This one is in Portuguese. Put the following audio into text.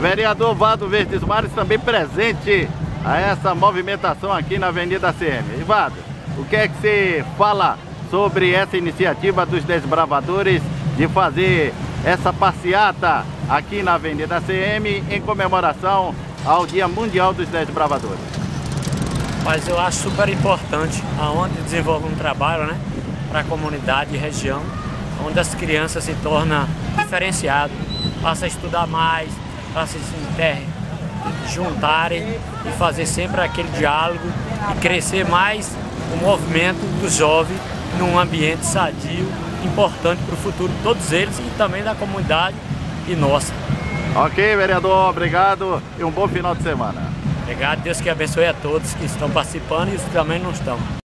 vereador Vado Verdes Mares também presente a essa movimentação aqui na Avenida CM. Vado, o que é que você fala sobre essa iniciativa dos desbravadores de fazer essa passeata aqui na Avenida CM em comemoração ao Dia Mundial dos Desbravadores? Mas eu acho super importante aonde desenvolve um trabalho né, para a comunidade e região, onde as crianças se tornam diferenciadas, passam a estudar mais, passam a se inter, juntarem e fazer sempre aquele diálogo e crescer mais o movimento do jovem num ambiente sadio, importante para o futuro de todos eles e também da comunidade e nossa. Ok, vereador, obrigado e um bom final de semana. Obrigado, Deus que abençoe a todos que estão participando e os que também não estão.